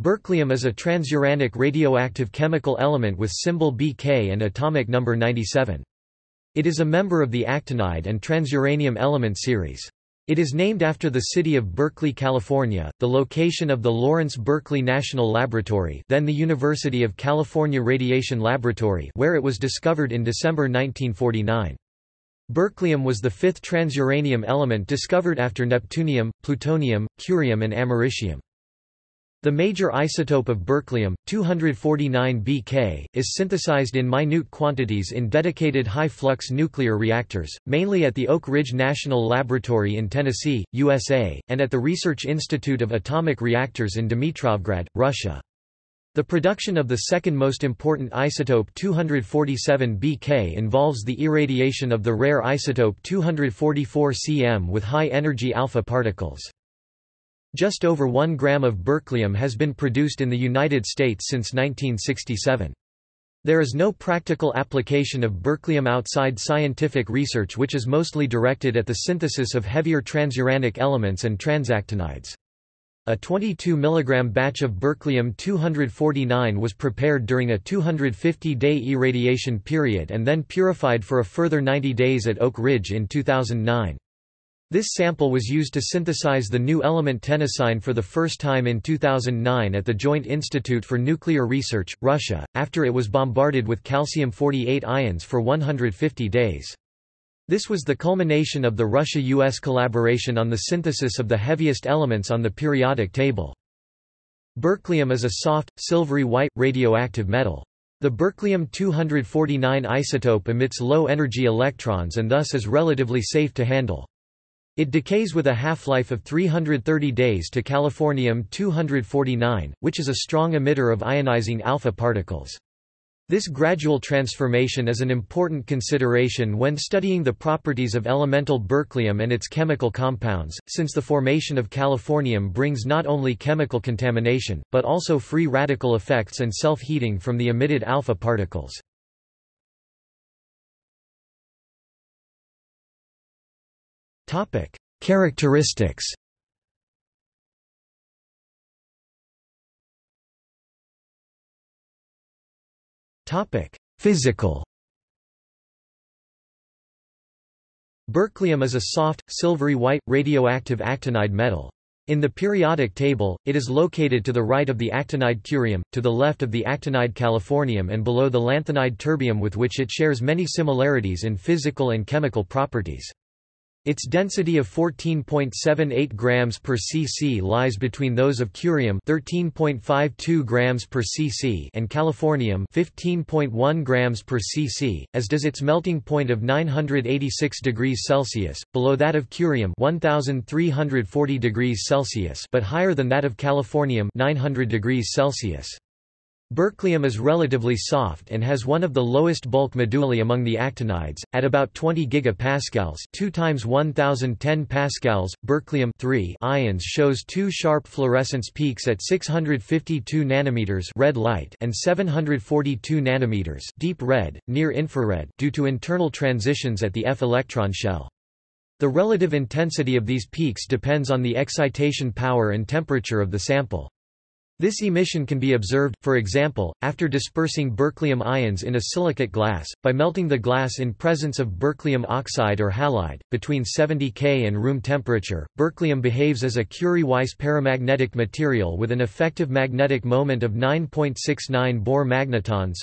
Berkelium is a transuranic radioactive chemical element with symbol Bk and atomic number 97. It is a member of the actinide and transuranium element series. It is named after the city of Berkeley, California, the location of the Lawrence Berkeley National Laboratory then the University of California Radiation Laboratory where it was discovered in December 1949. Berkelium was the fifth transuranium element discovered after neptunium, plutonium, curium and americium. The major isotope of berkelium, 249 Bk, is synthesized in minute quantities in dedicated high-flux nuclear reactors, mainly at the Oak Ridge National Laboratory in Tennessee, USA, and at the Research Institute of Atomic Reactors in Dmitrovgrad, Russia. The production of the second most important isotope 247 Bk involves the irradiation of the rare isotope 244 cm with high-energy alpha particles. Just over 1 gram of berkelium has been produced in the United States since 1967. There is no practical application of berkelium outside scientific research which is mostly directed at the synthesis of heavier transuranic elements and transactinides. A 22 mg batch of berkelium-249 was prepared during a 250-day irradiation period and then purified for a further 90 days at Oak Ridge in 2009. This sample was used to synthesize the new element tennessine for the first time in 2009 at the Joint Institute for Nuclear Research, Russia, after it was bombarded with calcium-48 ions for 150 days. This was the culmination of the Russia-US collaboration on the synthesis of the heaviest elements on the periodic table. Berkelium is a soft, silvery white, radioactive metal. The berkelium-249 isotope emits low-energy electrons and thus is relatively safe to handle. It decays with a half-life of 330 days to californium-249, which is a strong emitter of ionizing alpha particles. This gradual transformation is an important consideration when studying the properties of elemental berkelium and its chemical compounds, since the formation of californium brings not only chemical contamination, but also free radical effects and self-heating from the emitted alpha particles. Topic: Characteristics. Topic: Physical. Berkelium is a soft, silvery white, radioactive actinide metal. In the periodic table, it is located to the right of the actinide curium, to the left of the actinide californium and below the lanthanide terbium with which it shares many similarities in physical and chemical properties. Its density of 14.78 grams per cc lies between those of curium 13.52 grams per cc and californium 15.1 grams per cc, as does its melting point of 986 degrees Celsius, below that of curium 1340 degrees Celsius but higher than that of californium 900 degrees Celsius. Berkelium is relatively soft and has one of the lowest bulk moduli among the actinides, at about 20 gigapascals 2 times 1010 pascals. Berkelium ions shows two sharp fluorescence peaks at 652 nanometers red light and 742 nanometers deep red, near infrared due to internal transitions at the F electron shell. The relative intensity of these peaks depends on the excitation power and temperature of the sample. This emission can be observed, for example, after dispersing berkelium ions in a silicate glass, by melting the glass in presence of berkelium oxide or halide. Between 70 K and room temperature, berkelium behaves as a Curie-Weiss paramagnetic material with an effective magnetic moment of 9.69 Bohr magnetons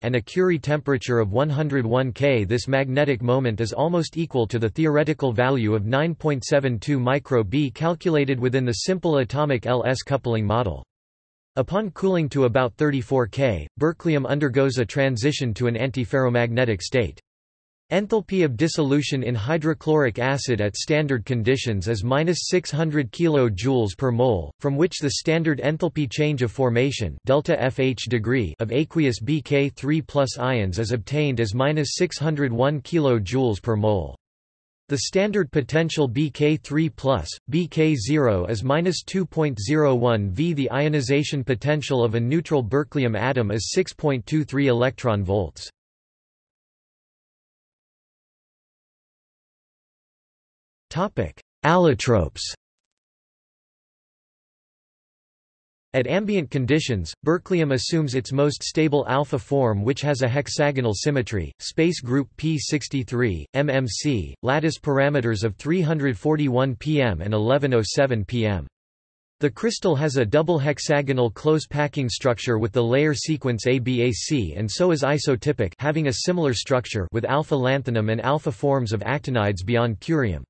and a Curie temperature of 101 K. This magnetic moment is almost equal to the theoretical value of 9.72 micro B calculated within the simple atomic LS coupling model. Upon cooling to about 34 K, berkelium undergoes a transition to an antiferromagnetic state. Enthalpy of dissolution in hydrochloric acid at standard conditions is minus 600 kJ per mole, from which the standard enthalpy change of formation delta FH degree of aqueous Bk3 ions is obtained as minus 601 kJ per mole. The standard potential BK3+, BK0 is -2.01 V. The ionization potential of a neutral berkelium atom is 6.23 electron volts. Allotropes. At ambient conditions, berkelium assumes its most stable alpha form which has a hexagonal symmetry, space group P63, MMC, lattice parameters of 341 pm and 1107 pm. The crystal has a double hexagonal close packing structure with the layer sequence ABAC and so is isotypic having a similar structure with alpha lanthanum and alpha forms of actinides beyond curium.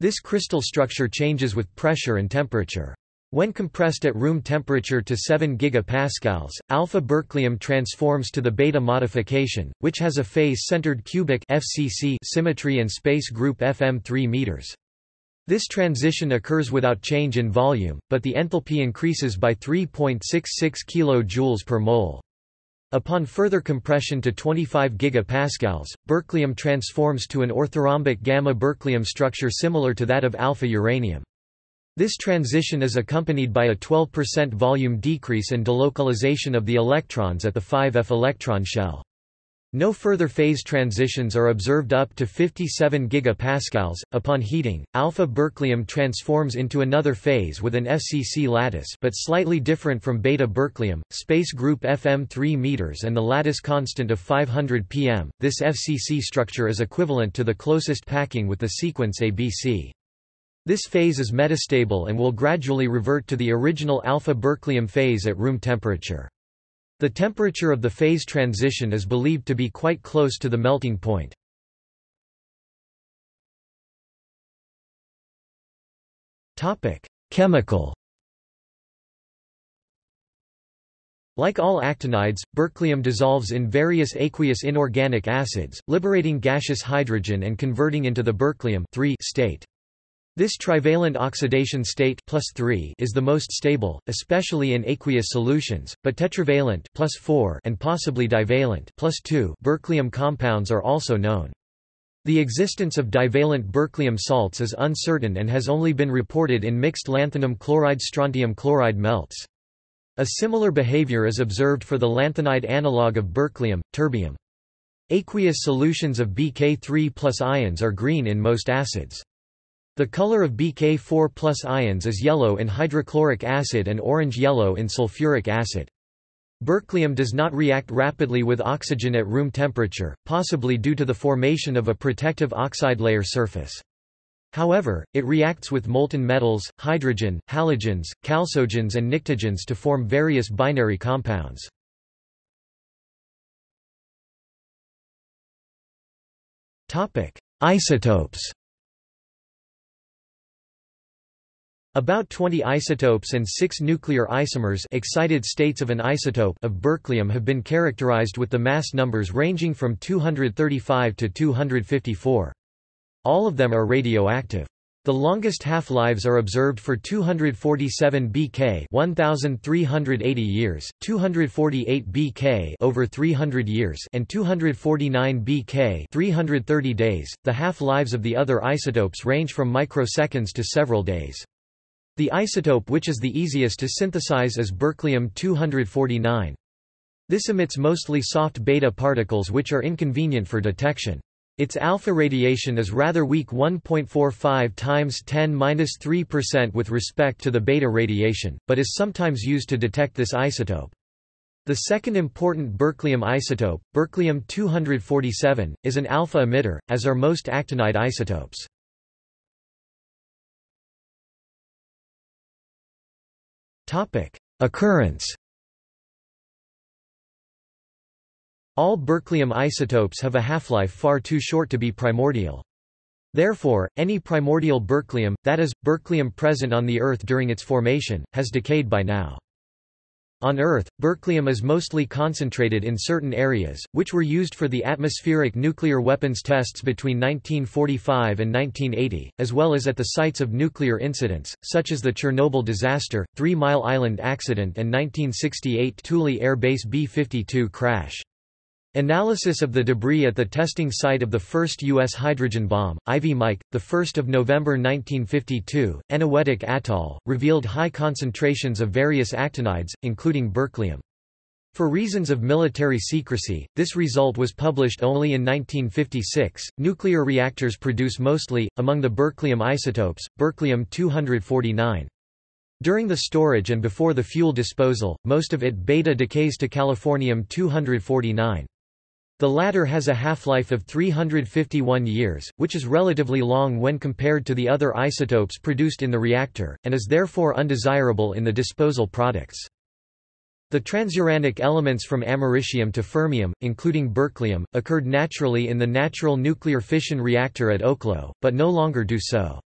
This crystal structure changes with pressure and temperature. When compressed at room temperature to 7 GPa, alpha berkelium transforms to the beta modification, which has a face-centered cubic FCC symmetry and space group fm 3 m. This transition occurs without change in volume, but the enthalpy increases by 3.66 kJ per mole. Upon further compression to 25 GPa, berkelium transforms to an orthorhombic gamma berkelium structure similar to that of alpha uranium. This transition is accompanied by a 12% volume decrease and delocalization of the electrons at the 5f electron shell. No further phase transitions are observed up to 57 GPa. Upon heating, alpha berkelium transforms into another phase with an FCC lattice but slightly different from beta berkelium, space group FM 3 m and the lattice constant of 500 pm. This FCC structure is equivalent to the closest packing with the sequence ABC. This phase is metastable and will gradually revert to the original alpha berkelium phase at room temperature. The temperature of the phase transition is believed to be quite close to the melting point. Chemical Like all actinides, berkelium dissolves in various aqueous inorganic acids, liberating gaseous hydrogen and converting into the berkelium state. This trivalent oxidation state plus 3 is the most stable, especially in aqueous solutions, but tetravalent plus 4 and possibly divalent plus 2 berkelium compounds are also known. The existence of divalent berkelium salts is uncertain and has only been reported in mixed lanthanum chloride strontium chloride melts. A similar behavior is observed for the lanthanide analog of berkelium, terbium. Aqueous solutions of BK3 plus ions are green in most acids. The color of BK4 plus ions is yellow in hydrochloric acid and orange-yellow in sulfuric acid. Berkelium does not react rapidly with oxygen at room temperature, possibly due to the formation of a protective oxide layer surface. However, it reacts with molten metals, hydrogen, halogens, chalcogens and pnictogens to form various binary compounds. Isotopes About 20 isotopes and 6 nuclear isomers excited states of an isotope of berkelium have been characterized with the mass numbers ranging from 235 to 254. All of them are radioactive. The longest half-lives are observed for 247 BK 1380 years, 248 BK over 300 years and 249 BK 330 days. The half-lives of the other isotopes range from microseconds to several days. The isotope which is the easiest to synthesize is berkelium-249. This emits mostly soft beta particles which are inconvenient for detection. Its alpha radiation is rather weak 1.45 times 10-3% with respect to the beta radiation, but is sometimes used to detect this isotope. The second important berkelium isotope, berkelium-247, is an alpha emitter, as are most actinide isotopes. Occurrence All berkelium isotopes have a half-life far too short to be primordial. Therefore, any primordial berkelium, that is, berkelium present on the Earth during its formation, has decayed by now. On Earth, berkelium is mostly concentrated in certain areas, which were used for the atmospheric nuclear weapons tests between 1945 and 1980, as well as at the sites of nuclear incidents, such as the Chernobyl disaster, Three Mile Island accident and 1968 Thule Air Base B-52 crash. Analysis of the debris at the testing site of the first U.S. hydrogen bomb, Ivy Mike, 1 November 1952, Eniwetok Atoll, revealed high concentrations of various actinides, including berkelium. For reasons of military secrecy, this result was published only in 1956. Nuclear reactors produce mostly, among the berkelium isotopes, berkelium 249. During the storage and before the fuel disposal, most of it beta decays to californium-249. The latter has a half-life of 351 years, which is relatively long when compared to the other isotopes produced in the reactor, and is therefore undesirable in the disposal products. The transuranic elements from americium to fermium, including berkelium, occurred naturally in the natural nuclear fission reactor at Oklo, but no longer do so.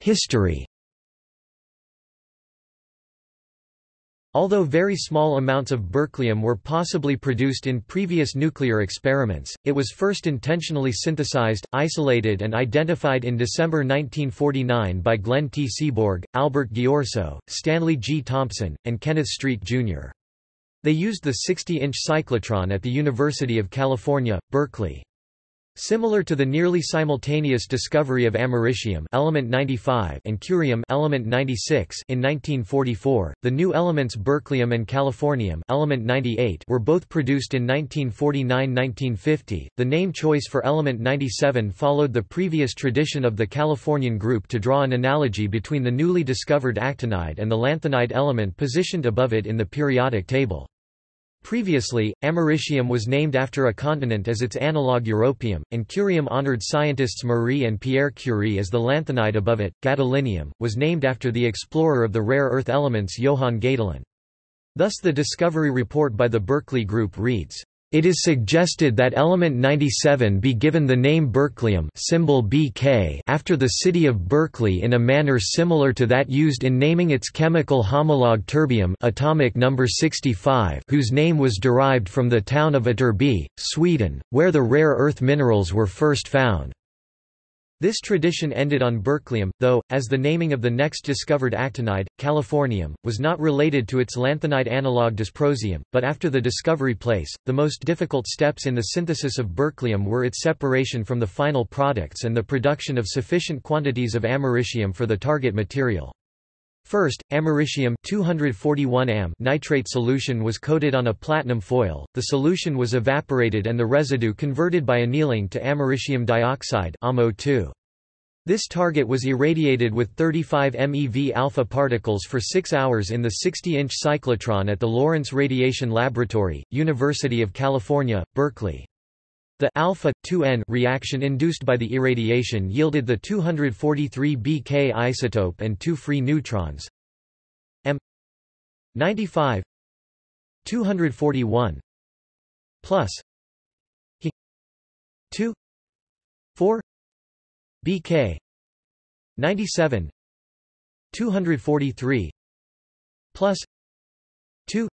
History Although very small amounts of berkelium were possibly produced in previous nuclear experiments, it was first intentionally synthesized, isolated and identified in December 1949 by Glenn T. Seaborg, Albert Ghiorso, Stanley G. Thompson, and Kenneth Street, Jr. They used the 60-inch cyclotron at the University of California, Berkeley. Similar to the nearly simultaneous discovery of americium element 95 and curium element 96 in 1944, the new elements berkelium and californium element 98 were both produced in 1949-1950. The name choice for element 97 followed the previous tradition of the Californian group to draw an analogy between the newly discovered actinide and the lanthanide element positioned above it in the periodic table. Previously, americium was named after a continent as its analogue europium, and curium honored scientists Marie and Pierre Curie as the lanthanide above it. Gadolinium, was named after the explorer of the rare earth elements Johann Gadolin. Thus the discovery report by the Berkeley Group reads, it is suggested that element 97 be given the name berkelium symbol BK after the city of Berkeley in a manner similar to that used in naming its chemical homologue terbium atomic number 65 whose name was derived from the town of Ytterby, Sweden, where the rare earth minerals were first found. This tradition ended on berkelium, though, as the naming of the next discovered actinide, californium, was not related to its lanthanide analogue dysprosium, but after the discovery place, the most difficult steps in the synthesis of berkelium were its separation from the final products and the production of sufficient quantities of americium for the target material. First, americium 241 am nitrate solution was coated on a platinum foil, the solution was evaporated and the residue converted by annealing to americium dioxide AMO2. This target was irradiated with 35 MeV alpha particles for 6 hours in the 60-inch cyclotron at the Lawrence Radiation Laboratory, University of California, Berkeley. The alpha 2N reaction induced by the irradiation yielded the 243 Bk isotope and two free neutrons. M 95 241 plus He 2 4 BK 97 243 plus 2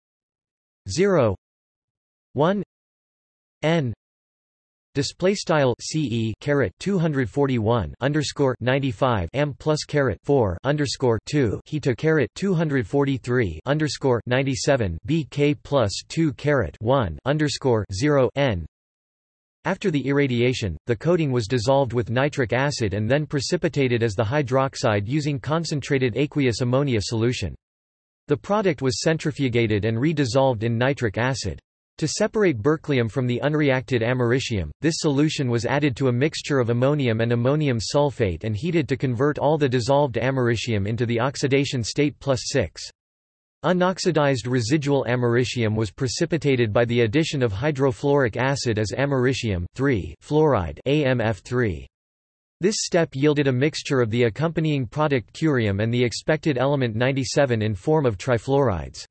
0 1 N Display style CE caret 241 underscore 95 M plus caret 4 underscore 2 Heta caret 243 underscore 97 BK plus 2 caret 1 underscore 0 N after the irradiation, the coating was dissolved with nitric acid and then precipitated as the hydroxide using concentrated aqueous ammonia solution. The product was centrifugated and redissolved in nitric acid. To separate berkelium from the unreacted americium, this solution was added to a mixture of ammonium and ammonium sulfate and heated to convert all the dissolved americium into the oxidation state plus 6. Unoxidized residual americium was precipitated by the addition of hydrofluoric acid as americium fluoride AMF3. This step yielded a mixture of the accompanying product curium and the expected element 97 in form of trifluorides.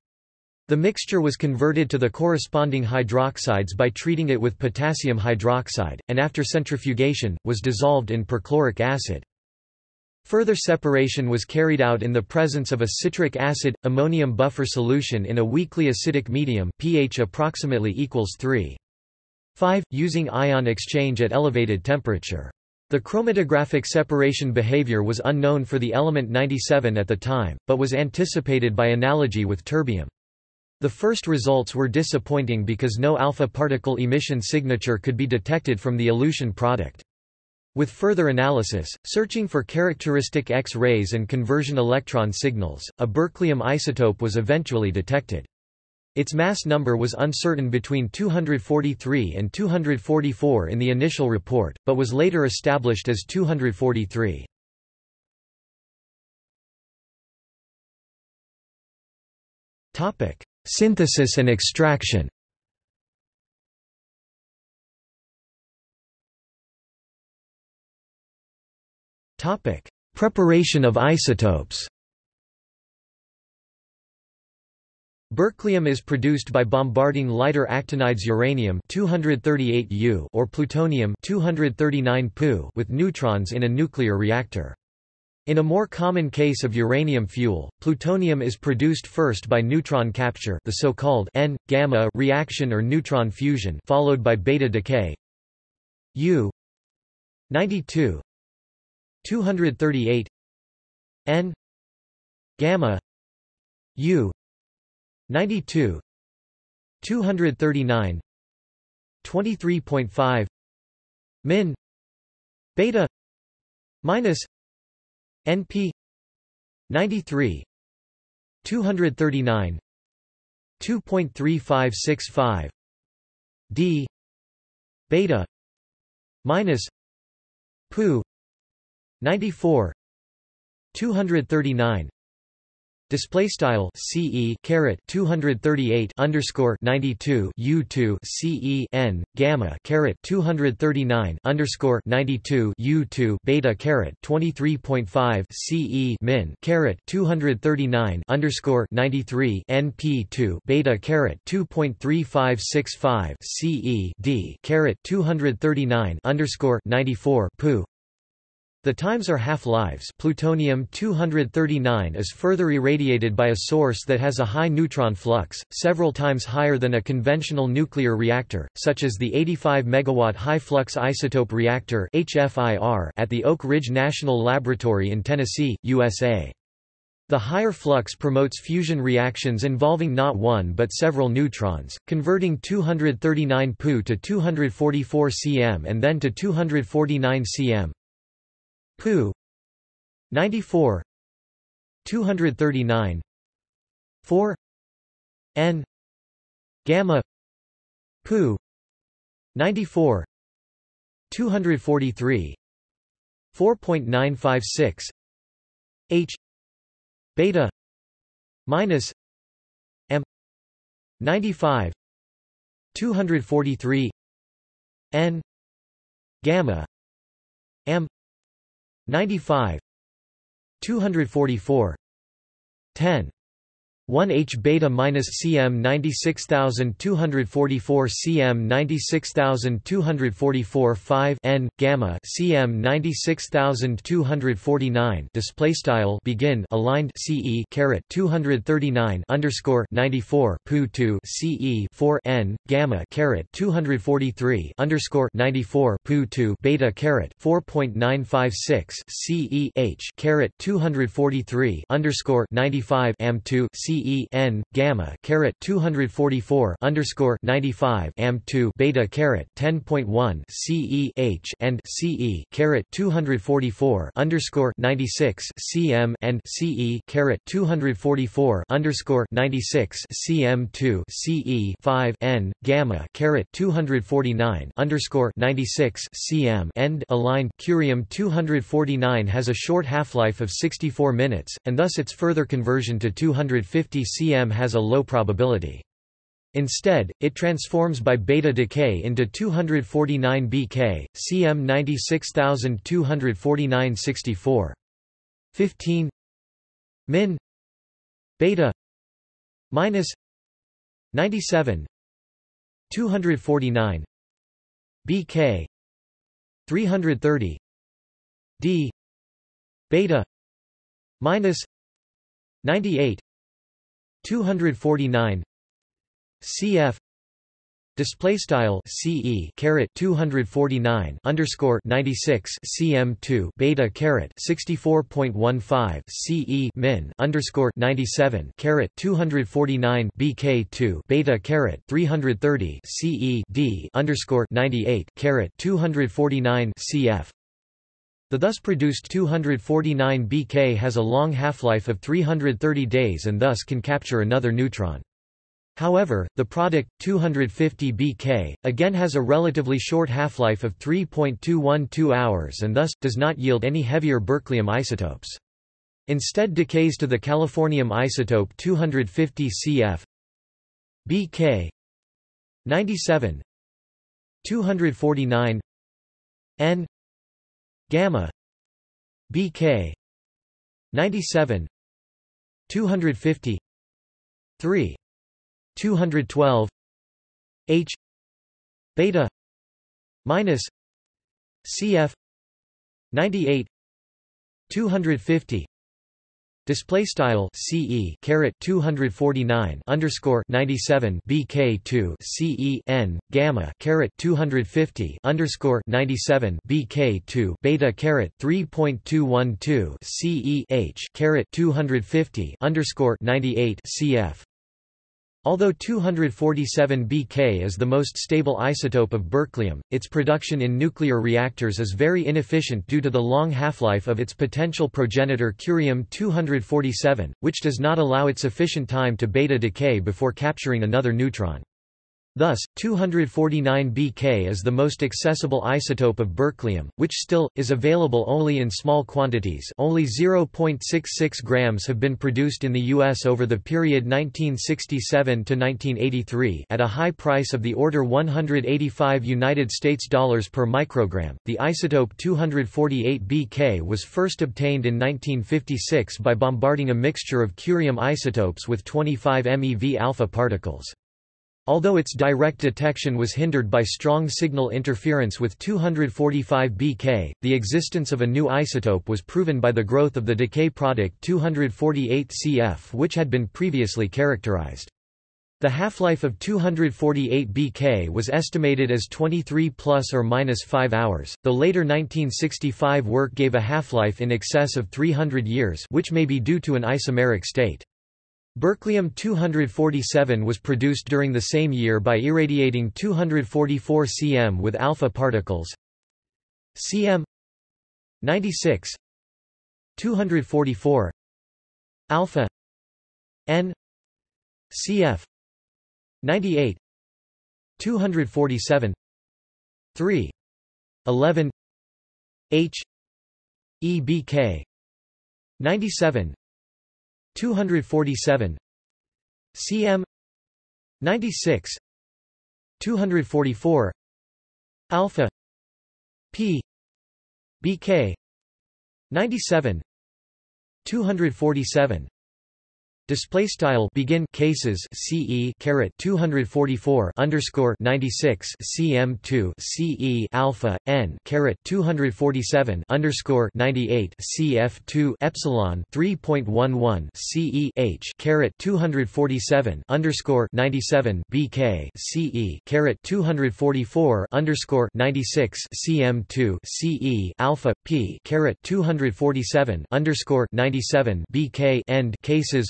The mixture was converted to the corresponding hydroxides by treating it with potassium hydroxide, and after centrifugation, was dissolved in perchloric acid. Further separation was carried out in the presence of a citric acid ammonium buffer solution in a weakly acidic medium, pH approximately equals 3. 5, using ion exchange at elevated temperature. The chromatographic separation behavior was unknown for the element 97 at the time, but was anticipated by analogy with terbium. The first results were disappointing because no alpha particle emission signature could be detected from the elution product. With further analysis, searching for characteristic X-rays and conversion electron signals, a berkelium isotope was eventually detected. Its mass number was uncertain between 243 and 244 in the initial report, but was later established as 243. Synthesis and extraction. Preparation of isotopes. Berkelium is produced by bombarding lighter actinides uranium 238U or plutonium 239 Pu with neutrons in a nuclear reactor. In a more common case of uranium fuel, plutonium is produced first by neutron capture the so-called N-gamma reaction or neutron fusion followed by beta decay. U 92 238 N gamma U 92 239 23.5 min beta minus np 93 239 2.3565 d beta minus pu 94 239 Display style CE caret 238 underscore 92 U2 CE N gamma caret 239 underscore 92 U2 beta caret 23.5 CE min caret 239 underscore 93 NP2 beta caret 2.3565 CE D caret 239 underscore 94 Pu the times are half-lives plutonium-239 is further irradiated by a source that has a high neutron flux, several times higher than a conventional nuclear reactor, such as the 85 MW high-flux isotope reactor at the Oak Ridge National Laboratory in Tennessee, USA. The higher flux promotes fusion reactions involving not one but several neutrons, converting 239 Pu to 244 cm and then to 249 cm. Pu 94 239 4 n. Gamma. Pu 94 243 4.956 h. Beta. Minus. M. 95 243 n. Gamma. M 95 244 10 1 H beta minus CM 96244 CM 96244 5 N gamma CM 96249 display style begin aligned CE caret 239 underscore 94 pu 2 CE 4 N gamma caret 243 underscore 94 pu 2 beta caret 4.956 CE H caret 243 underscore 95 am 2 CE CE N gamma caret 244 underscore 95 am 2 beta caret 10.1 CE H and CE caret 244 underscore 96 CM and CE caret 244 underscore 96 CM 2 CE 5 N gamma caret 249 underscore 96 CM end aligned curium 249 has a short half-life of 64 minutes, and thus its further conversion to 250 50 cm has a low probability. Instead, it transforms by beta decay into 249 Bk, cm 96249 64. 15 min beta minus 97 249 Bk 330 d beta minus 98 249 cf display style ce caret 249 underscore 96 cm 2 beta caret 64.15 ce min underscore 97 caret 249 bk 2 beta caret 330 ce d underscore 98 caret 249 cf the thus produced 249 Bk has a long half-life of 330 days and thus can capture another neutron. However, the product, 250 Bk, again has a relatively short half-life of 3.212 hours and thus, does not yield any heavier berkelium isotopes. Instead decays to the californium isotope 250 Cf Bk 97 249 N gamma Bk 97 250 3 212 H beta minus CF 98 250 Display style CE caret 249 underscore 97 BK 2 CE N gamma caret 250 underscore 97 BK 2 beta caret 3.212 CE H caret 250 underscore 98 CF Although 247 Bk is the most stable isotope of berkelium, its production in nuclear reactors is very inefficient due to the long half-life of its potential progenitor curium-247, which does not allow it sufficient time to beta decay before capturing another neutron. Thus, 249 Bk is the most accessible isotope of berkelium, which still, is available only in small quantities only 0.66 grams have been produced in the U.S. over the period 1967–1983 at a high price of the order 185 United States dollars per microgram. The isotope 248 Bk was first obtained in 1956 by bombarding a mixture of curium isotopes with 25 MeV alpha particles. Although its direct detection was hindered by strong signal interference with 245 Bk, the existence of a new isotope was proven by the growth of the decay product 248 Cf which had been previously characterized. The half-life of 248 Bk was estimated as 23 plus or minus 5 hours. The later 1965 work gave a half-life in excess of 300 years, which may be due to an isomeric state. Berkelium-247 was produced during the same year by irradiating 244 cm with alpha particles. Cm 96 244 alpha n cf 98 247 3 11 h ebk 97 247 cm 96 244 alpha. P. Bk 97 247 Display style begin cases CE caret 244 underscore 96 CM 2 CE alpha N caret 247 underscore 98 CF 2 epsilon 3.11 CE H caret 247 underscore 97 BK CE caret 244 underscore 96 CM 2 CE alpha P caret 247 underscore 97 BK end cases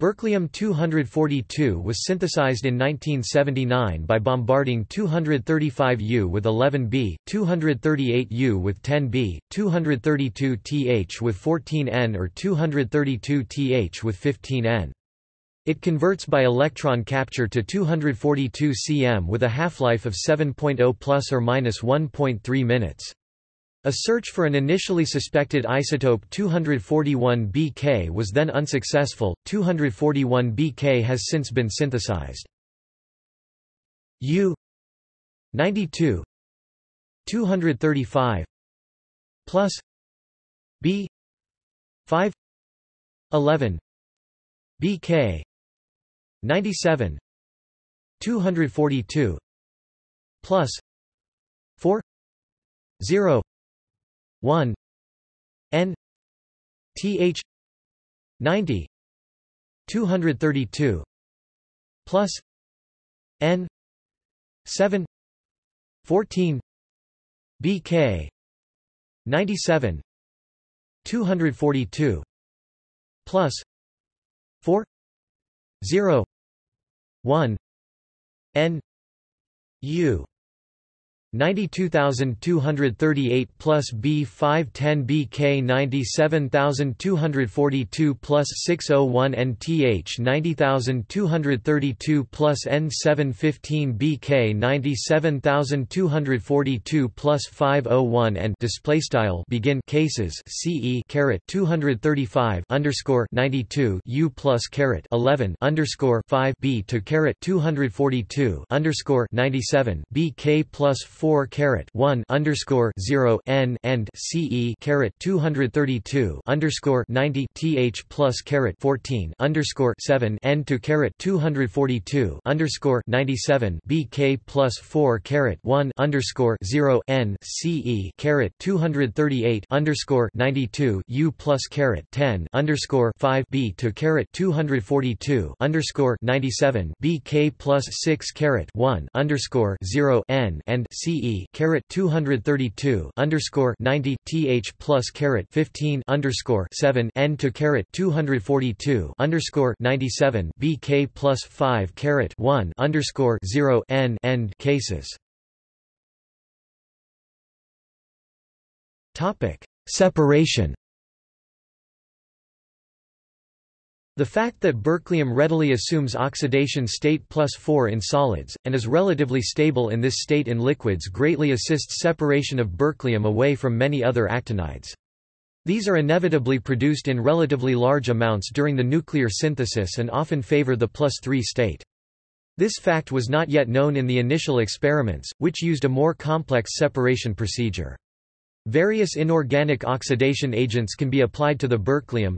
Berkelium-242 was synthesized in 1979 by bombarding 235U with 11B, 238U with 10B, 232Th with 14N or 232Th with 15N. It converts by electron capture to 242 cm with a half-life of 7.0 plus or minus 1.3 minutes. A search for an initially suspected isotope 241 Bk was then unsuccessful. 241 Bk has since been synthesized. U 92 235 plus B 5 11 Bk 97 242 plus 4 0 1 n th 90 232 plus n 7 14 bk 97 242 plus 4 0 1 n u 92238 plus B510 BK 97242 plus 601 NTH 90232 plus N715 BK 97242 plus 501 and display style begin cases CE caret 235 underscore 92 U plus caret 11 underscore 5 B to caret 242 underscore 97 BK plus 4 caret 1 underscore 0 N and CE caret 232 underscore 90 TH plus caret 14 underscore 7 N to caret 242 underscore 97 BK plus 4 caret 1 underscore 0 N CE caret 238 underscore 92 U plus caret 10 underscore 5 B to caret 242 underscore 97 BK plus 6 caret 1 underscore 0 N and CE caret 232 underscore 90 TH plus caret 15 underscore 7 N to caret 242 underscore 97 BK plus 5 caret 1 underscore 0 N end cases. Topic Separation The fact that berkelium readily assumes oxidation state plus 4 in solids, and is relatively stable in this state in liquids greatly assists separation of berkelium away from many other actinides. These are inevitably produced in relatively large amounts during the nuclear synthesis and often favor the plus 3 state. This fact was not yet known in the initial experiments, which used a more complex separation procedure. Various inorganic oxidation agents can be applied to the berkelium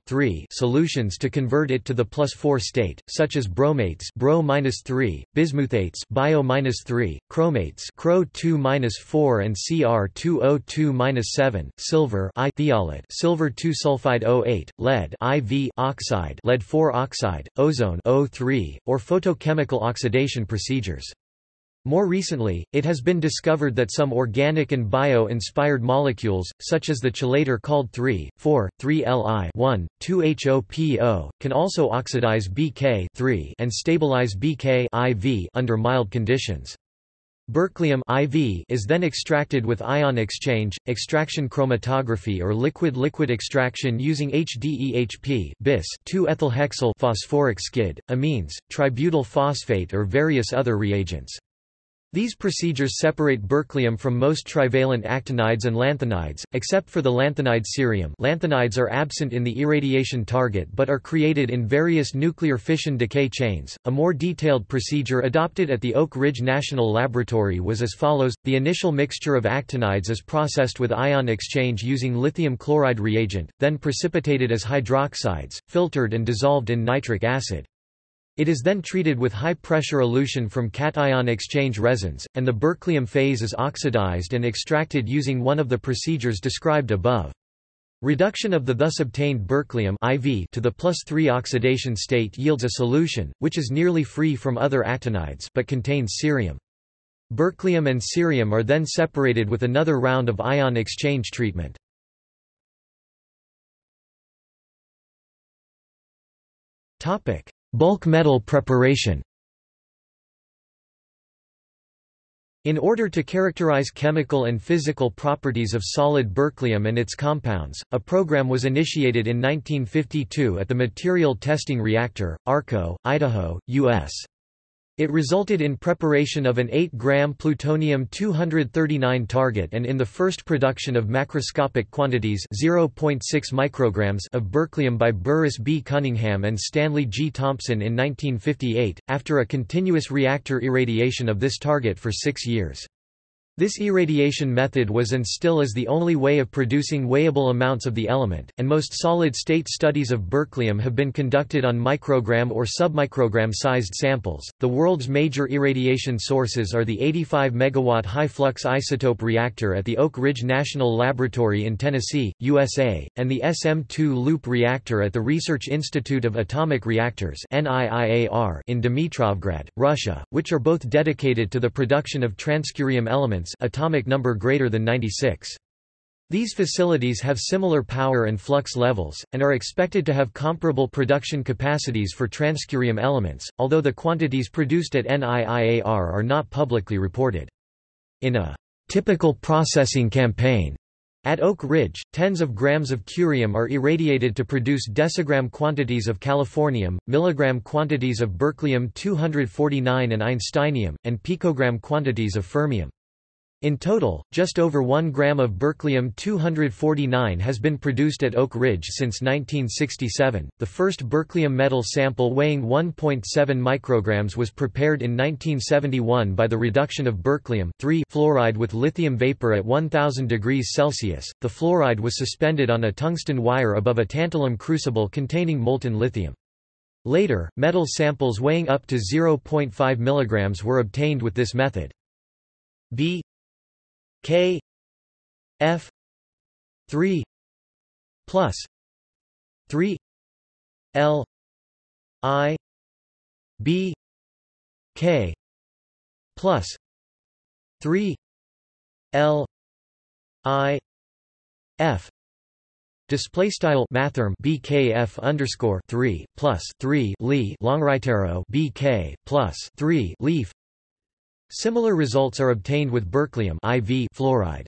solutions to convert it to the plus 4 state, such as bromates Bro -3, bismuthates Bio -3, chromates Cro 2-4 and Cr2O2-7, silver I silver 2 sulfide O8, lead IV oxide lead 4 oxide, ozone O3, or photochemical oxidation procedures. More recently, it has been discovered that some organic and bio-inspired molecules, such as the chelator called 3,4,3-Li 2-HOPO, can also oxidize BK and stabilize BK IV under mild conditions. Berkelium IV is then extracted with ion exchange, extraction chromatography or liquid-liquid extraction using HDEHP bis 2-ethylhexyl phosphoric acid, amines, tributyl phosphate or various other reagents. These procedures separate berkelium from most trivalent actinides and lanthanides, except for the lanthanide cerium lanthanides are absent in the irradiation target but are created in various nuclear fission decay chains. A more detailed procedure adopted at the Oak Ridge National Laboratory was as follows, the initial mixture of actinides is processed with ion exchange using lithium chloride reagent, then precipitated as hydroxides, filtered and dissolved in nitric acid. It is then treated with high-pressure elution from cation exchange resins, and the berkelium phase is oxidized and extracted using one of the procedures described above. Reduction of the thus obtained berkelium IV to the plus 3 oxidation state yields a solution, which is nearly free from other actinides but contains cerium. Berkelium and cerium are then separated with another round of ion exchange treatment. Bulk metal preparation In order to characterize chemical and physical properties of solid berkelium and its compounds, a program was initiated in 1952 at the Material Testing Reactor, Arco, Idaho, U.S. It resulted in preparation of an 8-gram plutonium-239 target and in the first production of macroscopic quantities 0.6 micrograms of berkelium by Burris B. Cunningham and Stanley G. Thompson in 1958, after a continuous reactor irradiation of this target for six years. This irradiation method was and still is the only way of producing weighable amounts of the element, and most solid-state studies of berkelium have been conducted on microgram or submicrogram-sized samples. The world's major irradiation sources are the 85 megawatt high-flux isotope reactor at the Oak Ridge National Laboratory in Tennessee, USA, and the SM2 loop reactor at the Research Institute of Atomic Reactors in Dimitrovgrad, Russia, which are both dedicated to the production of transcurium elements elements atomic number greater than 96. These facilities have similar power and flux levels, and are expected to have comparable production capacities for transcurium elements, although the quantities produced at NIIAR are not publicly reported. In a typical processing campaign. At Oak Ridge, tens of grams of curium are irradiated to produce decigram quantities of californium, milligram quantities of berkelium-249 and einsteinium, and picogram quantities of fermium. In total, just over 1 gram of berkelium-249 has been produced at Oak Ridge since 1967. The first berkelium metal sample weighing 1.7 micrograms was prepared in 1971 by the reduction of berkelium fluoride with lithium vapor at 1000 degrees Celsius. The fluoride was suspended on a tungsten wire above a tantalum crucible containing molten lithium. Later, metal samples weighing up to 0.5 mg were obtained with this method. B K F three plus three L I B K plus three L I F. Display style mathrm BKF underscore three plus three Li long right arrow BK plus three leaf Similar results are obtained with berkelium IV fluoride.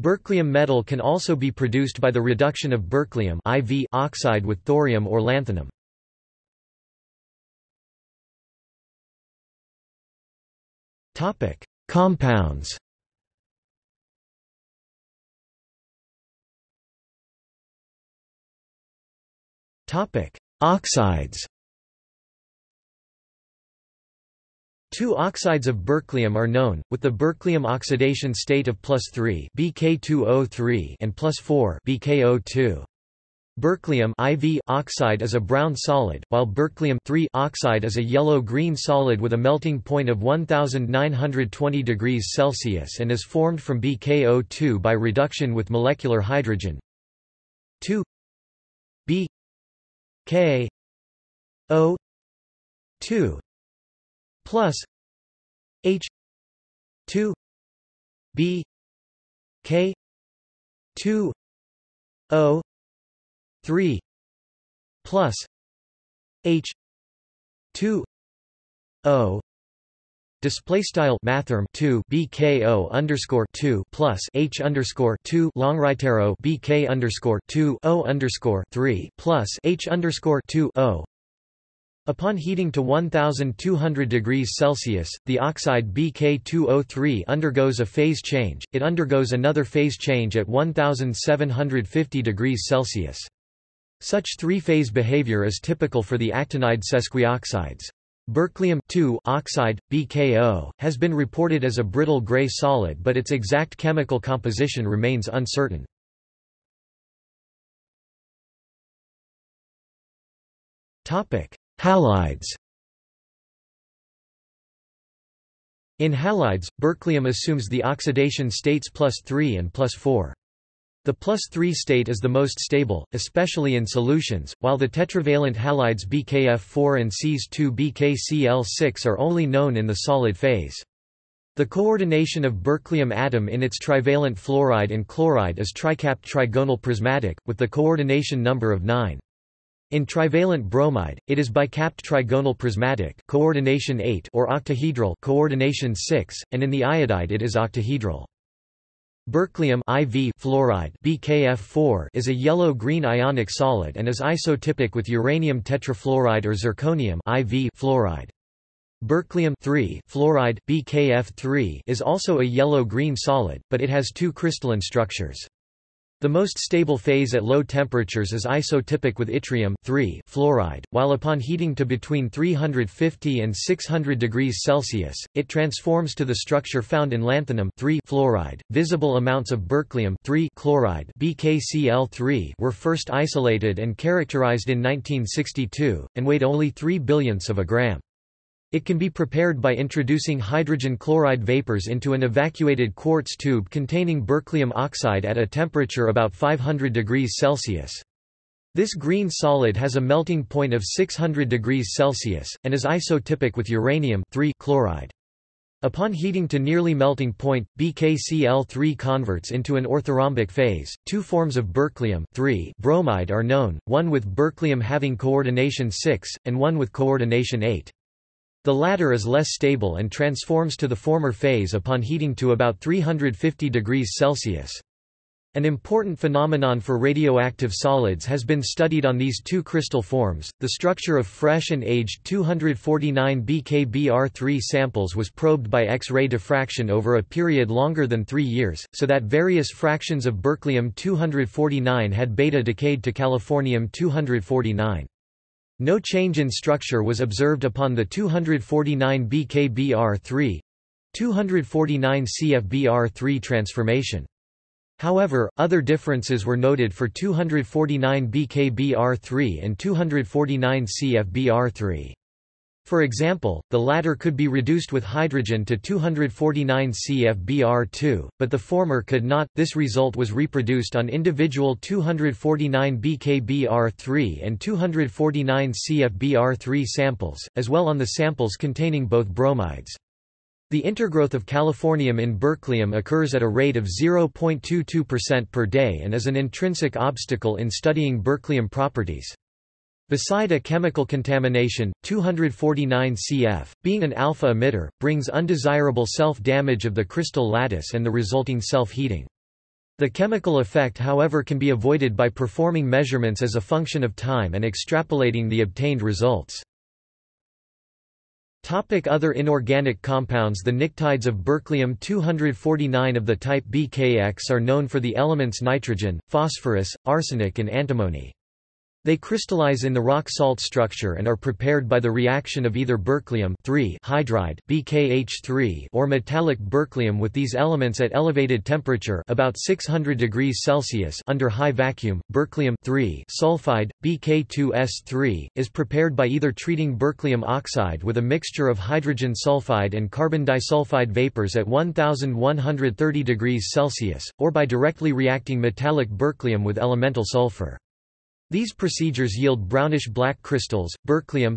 Berkelium metal can also be produced by the reduction of berkelium IV oxide with thorium or lanthanum. Topic: Compounds. Topic: Oxides. Two oxides of berkelium are known, with the berkelium oxidation state of plus 3 BK2O3 and plus 4 BKO2. Berkelium IV oxide is a brown solid, while berkelium oxide is a yellow-green solid with a melting point of 1920 degrees Celsius and is formed from BKO2 by reduction with molecular hydrogen. 2 B K O 2 plus H two B K two O three plus H two O Display style mathrm two bko underscore two plus h underscore two long right arrow bk underscore two o underscore three plus h underscore two o Upon heating to 1200 degrees Celsius, the oxide BK2O3 undergoes a phase change, it undergoes another phase change at 1750 degrees Celsius. Such three-phase behavior is typical for the actinide sesquioxides. Berkelium oxide, BKO, has been reported as a brittle gray solid but its exact chemical composition remains uncertain. Topic: Halides In halides, berkelium assumes the oxidation states plus 3 and plus 4. The plus 3 state is the most stable, especially in solutions, while the tetravalent halides BKF4 and Cs2BKCl6 are only known in the solid phase. The coordination of berkelium atom in its trivalent fluoride and chloride is tricapped trigonal prismatic, with the coordination number of 9. In trivalent bromide, it is bicapped trigonal prismatic coordination 8 or octahedral coordination 6, and in the iodide it is octahedral. Berkelium IV fluoride BKF4 is a yellow-green ionic solid and is isotypic with uranium tetrafluoride or zirconium IV fluoride. Berkelium fluoride BKF3 is also a yellow-green solid, but it has two crystalline structures. The most stable phase at low temperatures is isotypic with yttrium fluoride, while upon heating to between 350 and 600 degrees Celsius, it transforms to the structure found in lanthanum fluoride. Visible amounts of berkelium chloride BKCl3 were first isolated and characterized in 1962, and weighed only 3 billionths of a gram. It can be prepared by introducing hydrogen chloride vapors into an evacuated quartz tube containing berkelium oxide at a temperature about 500 degrees Celsius. This green solid has a melting point of 600 degrees Celsius, and is isotypic with uranium chloride. Upon heating to nearly melting point, BKCl3 converts into an orthorhombic phase. Two forms of berkelium bromide are known, one with berkelium having coordination 6, and one with coordination 8. The latter is less stable and transforms to the former phase upon heating to about 350 degrees Celsius. An important phenomenon for radioactive solids has been studied on these two crystal forms. The structure of fresh and aged 249 BKBr3 samples was probed by X-ray diffraction over a period longer than three years, so that various fractions of berkelium-249 had beta-decayed to californium-249. No change in structure was observed upon the 249 BKBr3 249 CFBr3 transformation. However, other differences were noted for 249 BKBr3 and 249 CFBr3. For example, the latter could be reduced with hydrogen to 249 CFBr2, but the former could not. This result was reproduced on individual 249 BKBr3 and 249 CFBr3 samples, as well on the samples containing both bromides. The intergrowth of californium in berkelium occurs at a rate of 0.22% per day and is an intrinsic obstacle in studying berkelium properties. Beside a chemical contamination, 249 CF, being an alpha emitter, brings undesirable self-damage of the crystal lattice and the resulting self-heating. The chemical effect however can be avoided by performing measurements as a function of time and extrapolating the obtained results. Topic other inorganic compounds The pnictides of berkelium-249 of the type BKX are known for the elements nitrogen, phosphorus, arsenic and antimony. They crystallize in the rock salt structure and are prepared by the reaction of either berkelium hydride BKH3 or metallic berkelium with these elements at elevated temperature about 600 degrees Celsius under high vacuum. Berkelium sulfide BK2S3 is prepared by either treating berkelium oxide with a mixture of hydrogen sulfide and carbon disulfide vapors at 1130 degrees Celsius or by directly reacting metallic berkelium with elemental sulfur. These procedures yield brownish-black crystals. Berkelium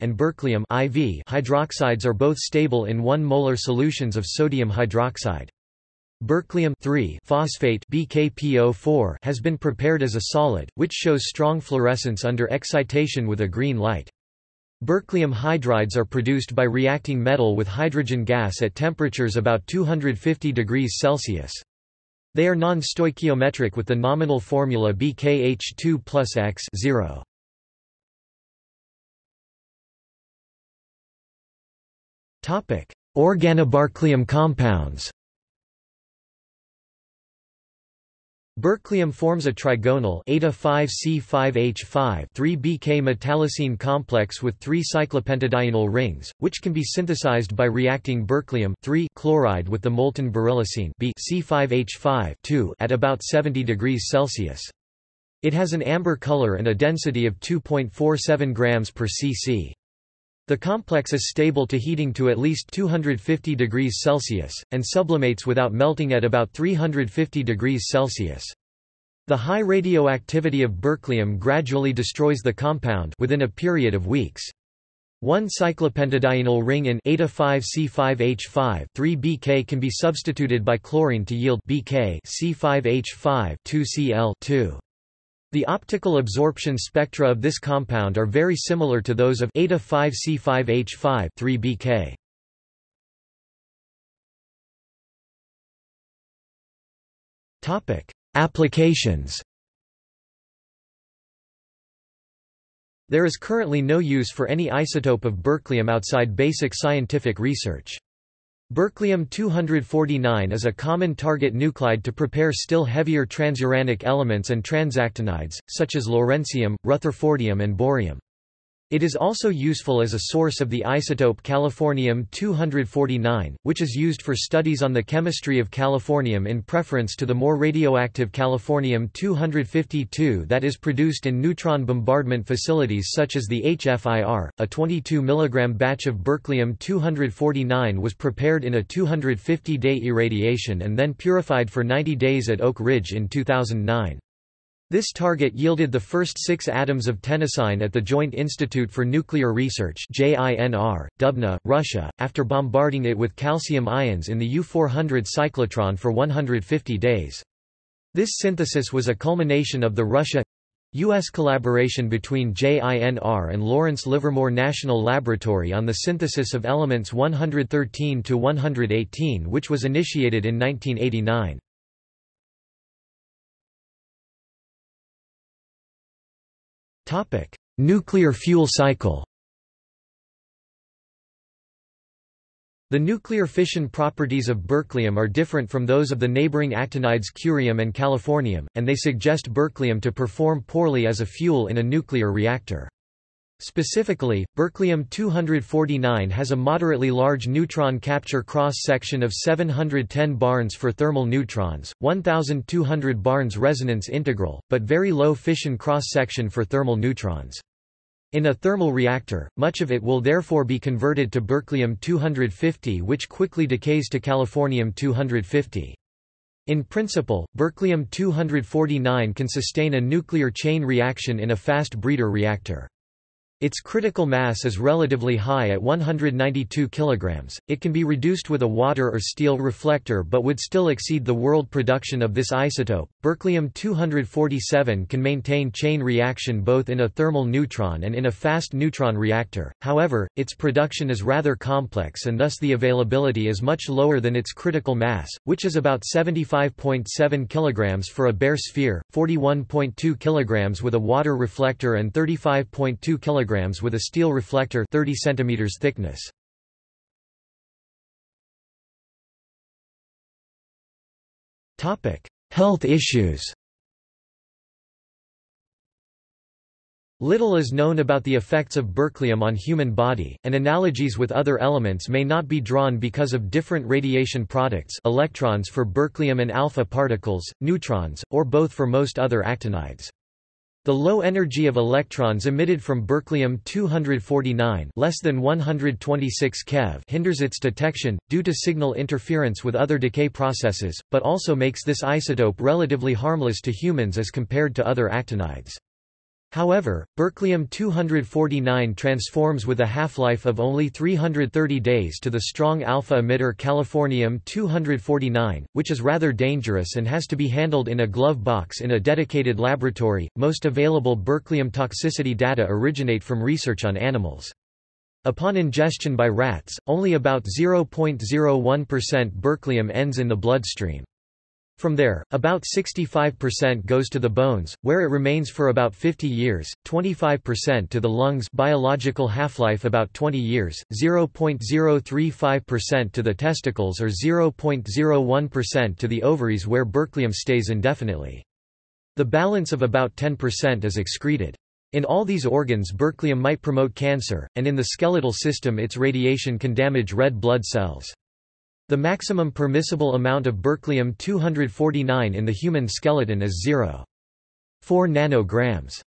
and berkelium IV hydroxides are both stable in 1 molar solutions of sodium hydroxide. Berkelium phosphate BKPO4 has been prepared as a solid, which shows strong fluorescence under excitation with a green light. Berkelium hydrides are produced by reacting metal with hydrogen gas at temperatures about 250 degrees Celsius. They are non-stoichiometric with the nominal formula BKH2 plus X 0. Organoberkelium compounds Berkelium forms a trigonal eta 5C5H5 3BK metallocene complex with three cyclopentadienyl rings, which can be synthesized by reacting berkelium chloride with the molten beryllocene B C5H5 at about 70 degrees Celsius. It has an amber color and a density of 2.47 grams per cc. The complex is stable to heating to at least 250 degrees Celsius, and sublimates without melting at about 350 degrees Celsius. The high radioactivity of berkelium gradually destroys the compound within a period of weeks. One cyclopentadienyl ring in eta 5C5H5 3BK can be substituted by chlorine to yield BK C5H5 2Cl 2. The optical absorption spectra of this compound are very similar to those of eta 5C5H5 3BK. Topic: Applications. There is currently no use for any isotope of berkelium outside basic scientific research. Berkelium-249 is a common target nuclide to prepare still heavier transuranic elements and transactinides, such as lawrencium, rutherfordium and bohrium. It is also useful as a source of the isotope californium-249, which is used for studies on the chemistry of californium in preference to the more radioactive californium-252 that is produced in neutron bombardment facilities such as the HFIR. A 22 mg batch of berkelium-249 was prepared in a 250-day irradiation and then purified for 90 days at Oak Ridge in 2009. This target yielded the first six atoms of tennessine at the Joint Institute for Nuclear Research JINR, Dubna, Russia, after bombarding it with calcium ions in the U-400 cyclotron for 150 days. This synthesis was a culmination of the Russia U.S. collaboration between JINR and Lawrence Livermore National Laboratory on the synthesis of elements 113–118 which was initiated in 1989. Nuclear fuel cycle The nuclear fission properties of berkelium are different from those of the neighboring actinides curium and californium, and they suggest berkelium to perform poorly as a fuel in a nuclear reactor. Specifically, berkelium-249 has a moderately large neutron capture cross-section of 710 barns for thermal neutrons, 1200 barns resonance integral, but very low fission cross-section for thermal neutrons. In a thermal reactor, much of it will therefore be converted to berkelium-250 which quickly decays to californium-250. In principle, berkelium-249 can sustain a nuclear chain reaction in a fast breeder reactor. Its critical mass is relatively high at 192 kg. It can be reduced with a water or steel reflector but would still exceed the world production of this isotope. Berkelium-247 can maintain chain reaction both in a thermal neutron and in a fast neutron reactor, however, its production is rather complex and thus the availability is much lower than its critical mass, which is about 75.7 kg for a bare sphere, 41.2 kg with a water reflector and 35.2 kg with a steel reflector 30 cm thickness. Topic: Health issues Little is known about the effects of berkelium on human body, and analogies with other elements may not be drawn because of different radiation products electrons for berkelium and alpha particles, neutrons, or both for most other actinides. The low energy of electrons emitted from berkelium-249 less than 126 keV hinders its detection, due to signal interference with other decay processes, but also makes this isotope relatively harmless to humans as compared to other actinides. However, berkelium-249 transforms with a half-life of only 330 days to the strong alpha emitter californium-249, which is rather dangerous and has to be handled in a glove box in a dedicated laboratory. Most available berkelium toxicity data originate from research on animals. Upon ingestion by rats, only about 0.01% berkelium ends in the bloodstream. From there, about 65% goes to the bones, where it remains for about 50 years, 25% to the lungs biological half-life about 20 years, 0.035% to the testicles or 0.01% to the ovaries where berkelium stays indefinitely. The balance of about 10% is excreted. In all these organs berkelium might promote cancer, and in the skeletal system its radiation can damage red blood cells. The maximum permissible amount of berkelium-249 in the human skeleton is 0.4 nanograms.